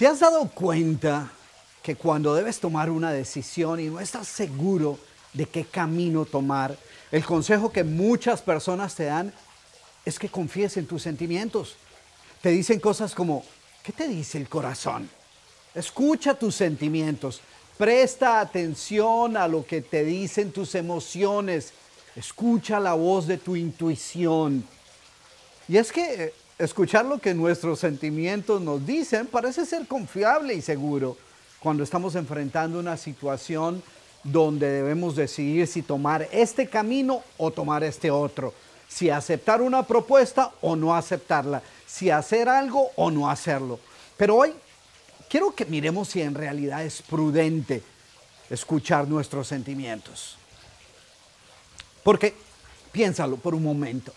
¿Te has dado cuenta que cuando debes tomar una decisión y no estás seguro de qué camino tomar, el consejo que muchas personas te dan es que confíes en tus sentimientos? Te dicen cosas como, ¿qué te dice el corazón? Escucha tus sentimientos, presta atención a lo que te dicen tus emociones, escucha la voz de tu intuición. Y es que eh, escuchar lo que nuestros sentimientos nos dicen parece ser confiable y seguro cuando estamos enfrentando una situación donde debemos decidir si tomar este camino o tomar este otro, si aceptar una propuesta o no aceptarla, si hacer algo o no hacerlo. Pero hoy quiero que miremos si en realidad es prudente escuchar nuestros sentimientos. Porque piénsalo por un momento.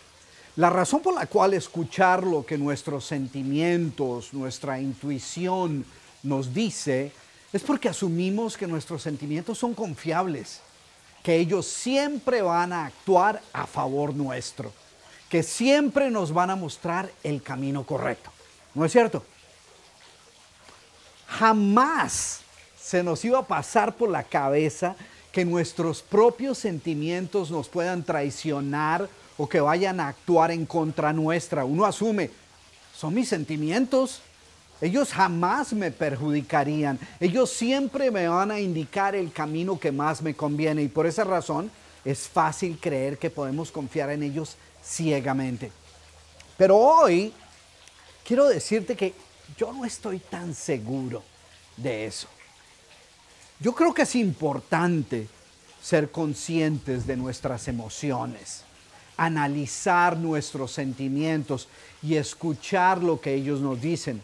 La razón por la cual escuchar lo que nuestros sentimientos, nuestra intuición nos dice, es porque asumimos que nuestros sentimientos son confiables, que ellos siempre van a actuar a favor nuestro, que siempre nos van a mostrar el camino correcto. ¿No es cierto? Jamás se nos iba a pasar por la cabeza que nuestros propios sentimientos nos puedan traicionar o que vayan a actuar en contra nuestra. Uno asume, son mis sentimientos. Ellos jamás me perjudicarían. Ellos siempre me van a indicar el camino que más me conviene. Y por esa razón es fácil creer que podemos confiar en ellos ciegamente. Pero hoy quiero decirte que yo no estoy tan seguro de eso. Yo creo que es importante ser conscientes de nuestras emociones analizar nuestros sentimientos y escuchar lo que ellos nos dicen.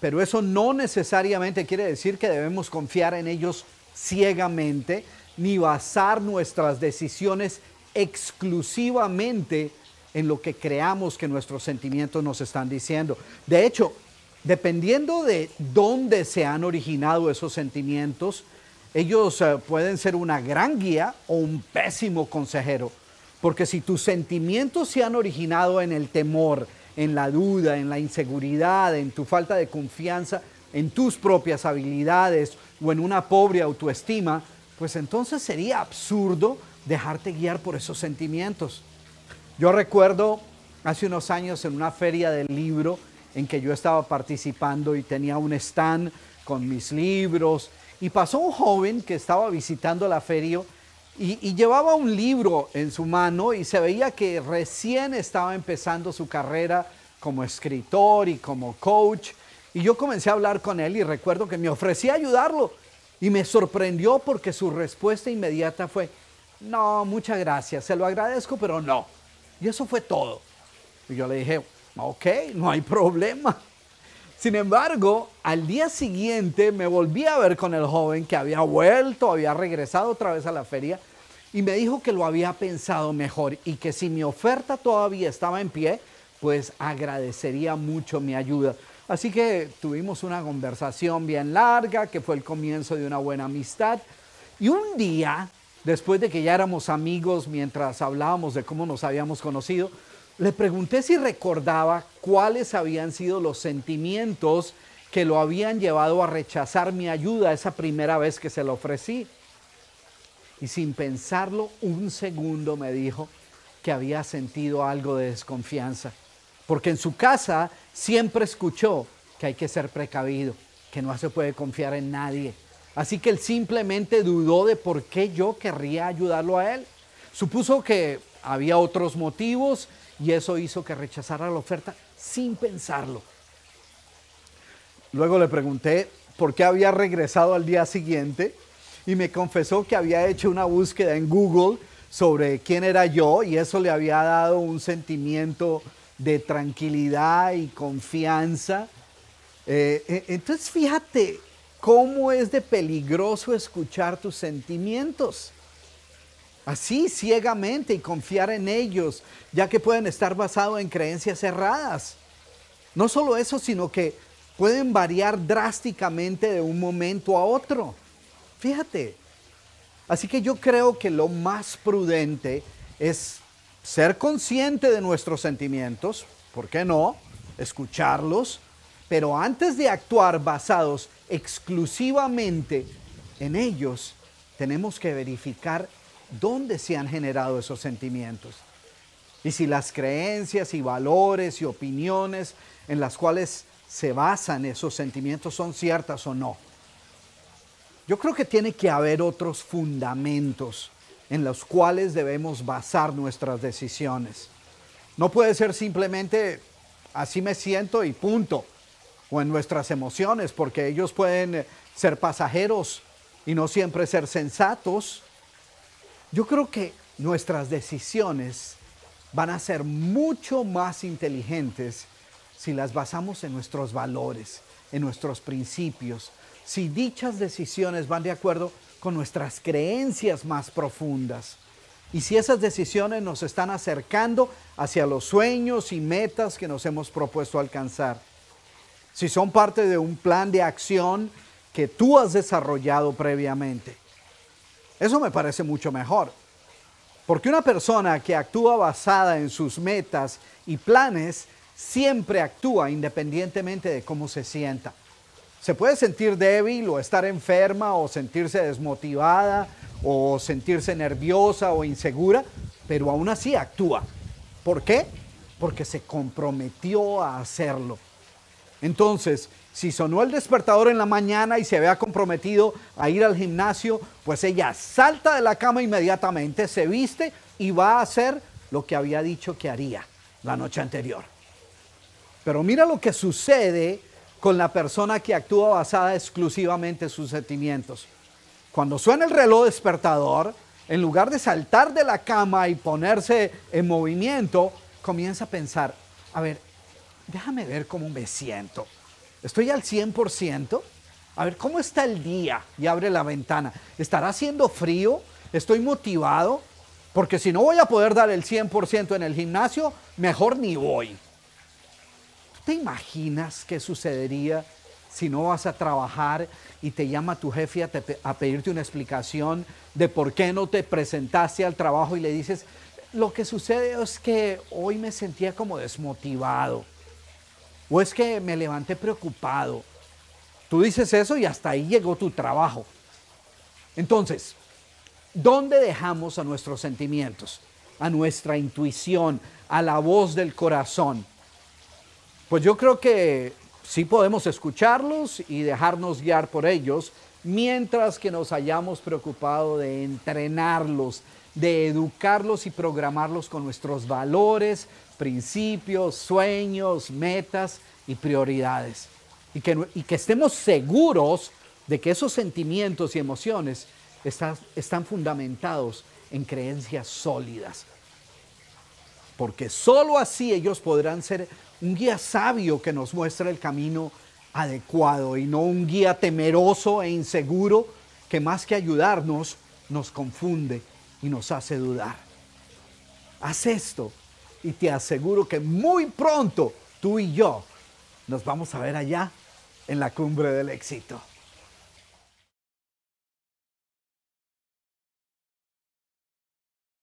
Pero eso no necesariamente quiere decir que debemos confiar en ellos ciegamente ni basar nuestras decisiones exclusivamente en lo que creamos que nuestros sentimientos nos están diciendo. De hecho, dependiendo de dónde se han originado esos sentimientos, ellos eh, pueden ser una gran guía o un pésimo consejero. Porque si tus sentimientos se han originado en el temor, en la duda, en la inseguridad, en tu falta de confianza, en tus propias habilidades o en una pobre autoestima, pues entonces sería absurdo dejarte guiar por esos sentimientos. Yo recuerdo hace unos años en una feria del libro en que yo estaba participando y tenía un stand con mis libros y pasó un joven que estaba visitando la feria y, llevaba un libro en su mano y se veía que recién estaba empezando su carrera como escritor y como coach. Y yo comencé a hablar con él y recuerdo que me ofrecí a ayudarlo. Y me sorprendió porque su respuesta inmediata fue, no, muchas gracias, se lo agradezco, pero no. Y eso fue todo. Y yo le dije, ok, no hay problema. Sin embargo, al día siguiente me volví a ver con el joven que había vuelto, había regresado otra vez a la feria y me dijo que lo había pensado mejor y que si mi oferta todavía estaba en pie, pues agradecería mucho mi ayuda. Así que tuvimos una conversación bien larga, que fue el comienzo de una buena amistad. Y un día, después de que ya éramos amigos, mientras hablábamos de cómo nos habíamos conocido, le pregunté si recordaba cuáles habían sido los sentimientos que lo habían llevado a rechazar mi ayuda esa primera vez que se lo ofrecí. Y sin pensarlo un segundo me dijo que había sentido algo de desconfianza, porque en su casa siempre escuchó que hay que ser precavido, que no se puede confiar en nadie. Así que él simplemente dudó de por qué yo querría ayudarlo a él. Supuso que había otros motivos y eso hizo que rechazara la oferta sin pensarlo. Luego le pregunté por qué había regresado al día siguiente y me confesó que había hecho una búsqueda en Google sobre quién era yo y eso le había dado un sentimiento de tranquilidad y confianza. Eh, eh, entonces fíjate cómo es de peligroso escuchar tus sentimientos así ciegamente y confiar en ellos, ya que pueden estar basados en creencias erradas. No solo eso, sino que pueden variar drásticamente de un momento a otro. Fíjate. Así que yo creo que lo más prudente es ser consciente de nuestros sentimientos, ¿por qué no? Escucharlos, Pero antes de actuar basados exclusivamente en ellos, tenemos que verificar dónde se han generado esos sentimientos. Y si las creencias y valores y opiniones en las cuales se basan esos sentimientos son ciertas o no. Yo creo que tiene que haber otros fundamentos en los cuales debemos basar nuestras decisiones. No puede ser simplemente así me siento y punto, o en nuestras emociones, porque ellos pueden ser pasajeros y no siempre ser sensatos. Yo creo que nuestras decisiones van a ser mucho más inteligentes si las basamos en nuestros valores, en nuestros principios, si dichas decisiones van de acuerdo con nuestras creencias más profundas. Y si esas decisiones nos están acercando hacia los sueños y metas que nos hemos propuesto alcanzar. Si son parte de un plan de acción que tú has desarrollado previamente. Eso me parece mucho mejor. Porque una persona que actúa basada en sus metas y planes siempre actúa independientemente de cómo se sienta. Se puede sentir débil o estar enferma o sentirse desmotivada o sentirse nerviosa o insegura, pero aún así actúa. ¿Por qué? Porque se comprometió a hacerlo. Entonces, si sonó el despertador en la mañana y se había comprometido a ir al gimnasio, pues ella salta de la cama inmediatamente, se viste y va a hacer lo que había dicho que haría la noche anterior. Pero mira lo que sucede con la persona que actúa basada exclusivamente en sus sentimientos. Cuando suena el reloj despertador, en lugar de saltar de la cama y ponerse en movimiento, comienza a pensar, a ver, déjame ver cómo me siento. ¿Estoy al 100%? A ver, ¿cómo está el día? Y abre la ventana. ¿Estará haciendo frío? ¿Estoy motivado? Porque si no voy a poder dar el 100% en el gimnasio, mejor ni voy. ¿Te imaginas qué sucedería si no vas a trabajar y te llama tu jefe a, pedirte una explicación de por qué no te presentaste al trabajo y le dices, lo que sucede es que hoy me sentía como desmotivado o es que me levanté preocupado. Tú dices eso y hasta ahí llegó tu trabajo. Entonces, ¿dónde dejamos a nuestros sentimientos, a nuestra intuición, a la voz del corazón? Pues yo creo que sí podemos escucharlos y dejarnos guiar por ellos, mientras que nos hayamos preocupado de entrenarlos, de educarlos y programarlos con nuestros valores, principios, sueños, metas y prioridades. Y que, estemos seguros de que esos sentimientos y emociones están fundamentados en creencias sólidas. Porque sólo así ellos podrán ser un guía sabio que nos muestra el camino adecuado y no un guía temeroso e inseguro que más que ayudarnos nos confunde y nos hace dudar. Haz esto y te aseguro que muy pronto tú y yo nos vamos a ver allá en la cumbre del éxito.